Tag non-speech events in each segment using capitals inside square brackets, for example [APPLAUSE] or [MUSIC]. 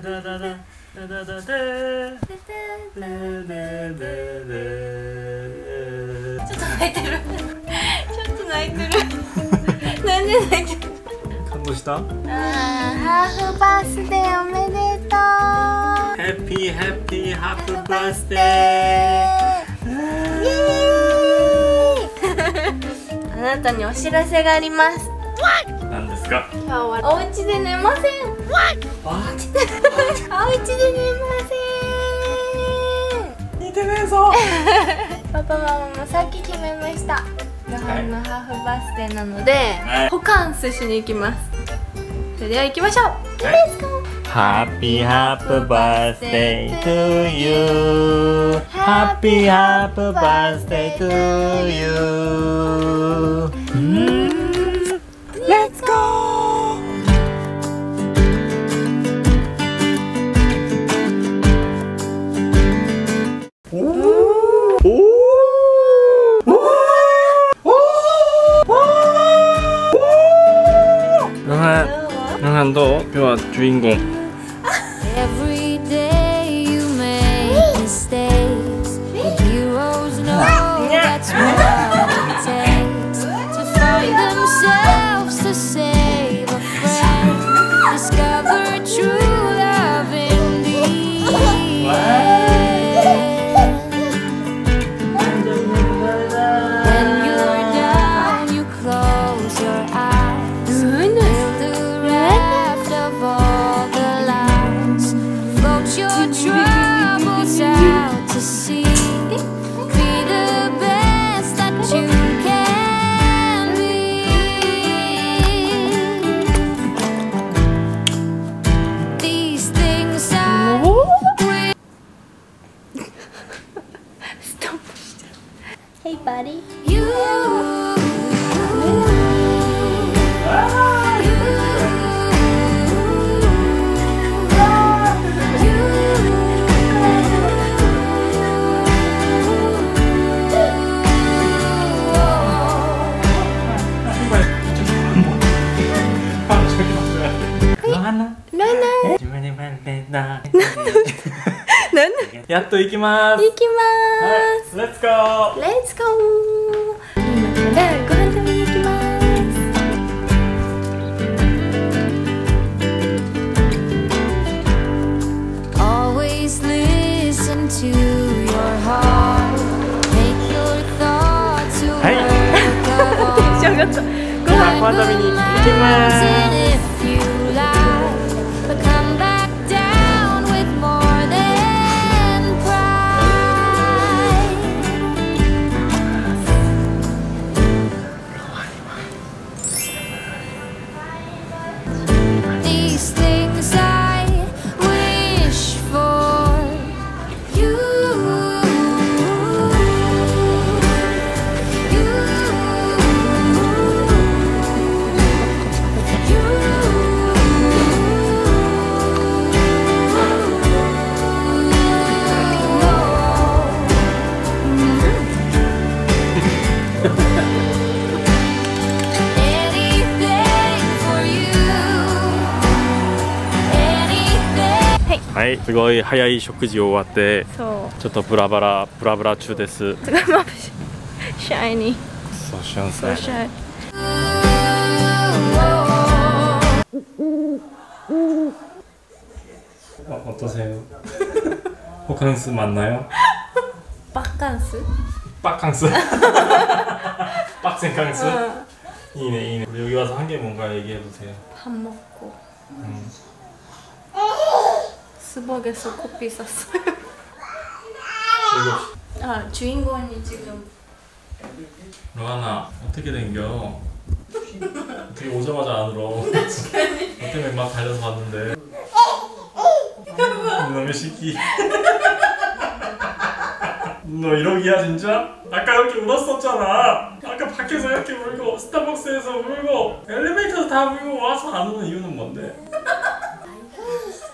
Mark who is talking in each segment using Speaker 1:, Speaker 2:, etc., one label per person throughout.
Speaker 1: ダダダダダダダ
Speaker 2: ちょっと泣いてる。ちょっと泣いてる。なんで泣いてる。
Speaker 1: 感動した？
Speaker 2: ハーフバースデーおめでとう。
Speaker 1: ハッピーハッピーハーバースデ
Speaker 2: イエーイあなたにお知らせがあります
Speaker 1: ですか？
Speaker 2: 今日はお家で寝ません。お家で寝ません。
Speaker 1: 似てねえぞ。[LAUGHS]
Speaker 2: パパママもさっき決めました。ヨハンのハーフバースデーなので、
Speaker 1: はい。
Speaker 2: ホカンスしに行きます。それでは行きましょう、
Speaker 1: はい。
Speaker 2: レッツゴー
Speaker 1: Happy Happy Birthday to you. Happy Happy Birthday to you
Speaker 2: 주인공. Hey buddy. [LAUGHS] [LAUGHS]
Speaker 1: やっと行きます。
Speaker 2: 行きま
Speaker 1: はい、レッツゴー
Speaker 2: すレッツゴー今からご飯食べに行きます
Speaker 3: Always listen to your heart. Make your thoughts a
Speaker 1: Hey. [LAUGHS]
Speaker 3: work of
Speaker 2: テンション
Speaker 3: art.
Speaker 2: 上がった
Speaker 1: 今ご飯食べに行きます はい、すごい早い食事終わって
Speaker 2: そう
Speaker 1: ちょっとブラバラブラブラ中です
Speaker 2: すごい眩しいシャイニー
Speaker 1: そうします
Speaker 2: そうシャイ
Speaker 1: 어떠세요? 호캉스 맞나요?
Speaker 2: バカンス
Speaker 1: 빡캉스 빡센캉스 이네 이네 우리 여기 와서 한 게 뭔가 얘기해보세요
Speaker 2: 밥 먹고
Speaker 1: 음.
Speaker 2: 스벅에서 커피 샀어요. 아 주인공이 지금.
Speaker 1: 로하나 어떻게 된겨? 어떻게 오자마자 안 울어 너 때문에 막 달려서 봤는데. 이놈의 새끼 너 이러기야 진짜? 아까 이렇게 울었었잖아. 아까 밖에서 이렇게 울고 스타벅스에서 울고 엘리베이터에서 다 울고 와서 안 우는 이유는 뭔데?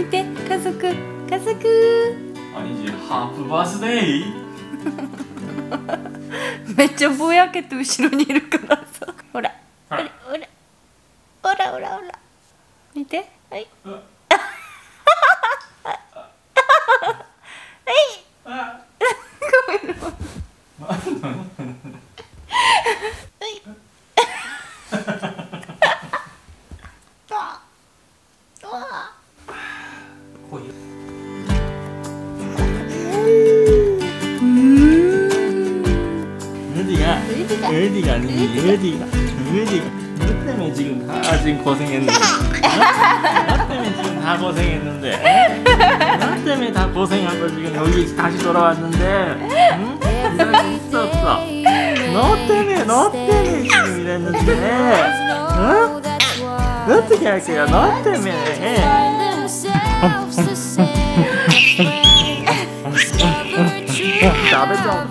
Speaker 2: 見て家族家族。
Speaker 1: 兄貴ハバースデー？[LAUGHS]
Speaker 2: めっちゃぼやけて後ろにいるからさ。
Speaker 1: 루디가 루디 루디가 루디가 너 때문에 지금 다 지금 고생했는데 어? 너 때문에 지금 다 고생했는데 너 때문에 다 고생하고 지금 여기 다시 돌아왔는데 응? 이럴 수 있었어 너 때문에 너 때문에 지금 이랬는데 어? 어떻게 할게요 너 때문에 나도 좀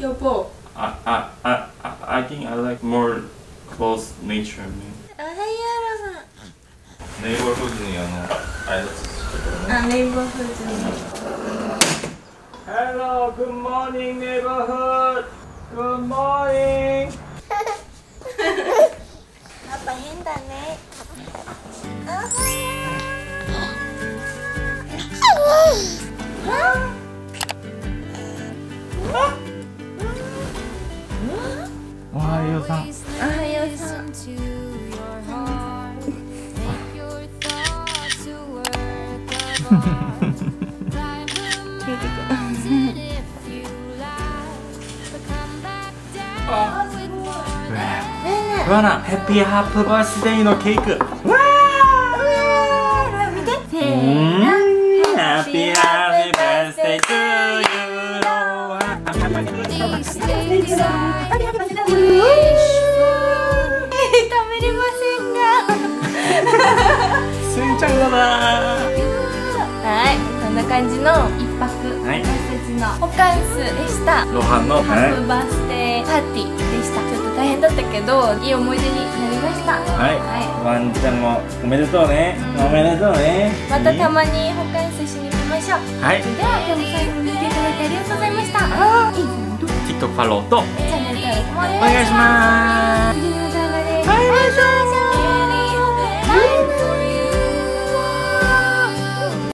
Speaker 2: 여보
Speaker 1: I, I, I, I think I like more close nature
Speaker 2: 아하이아라
Speaker 1: 네이버후드니 아노 아이러스
Speaker 2: 아 네이버후드
Speaker 1: Hello, good morning neighborhood. Good morning.
Speaker 3: いですよわな、ハッピーハップバースデーのケー
Speaker 1: ク。わあ、見て。ハッピーハッピーバースデートゥーユー。ハ
Speaker 3: ッピーバー
Speaker 2: スデー。ちゃん
Speaker 1: だな。
Speaker 2: はいこんな感じの一泊、
Speaker 1: はい、
Speaker 2: 私たちのホカンスでした。
Speaker 1: ロハンの
Speaker 2: ハッバースデーパーティーでした、ちょっと大変だったけどいい思い出になりました。
Speaker 1: はい、
Speaker 2: はい、
Speaker 1: ワンちゃんもおめでとうね、うん、おめでとうね。
Speaker 2: またたまにホカンスしに行きましょう。
Speaker 1: はい。
Speaker 2: では今日も最後見ていただいてありがとうございました。あい
Speaker 1: いファロー。と
Speaker 2: チャンネル登録もお
Speaker 1: 願いします。
Speaker 2: 次の動画で。会いましょう